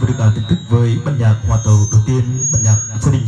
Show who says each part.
Speaker 1: vừa được tin tức với ban nhạc hòa tấu đầu tiên, ban nhạc gia đình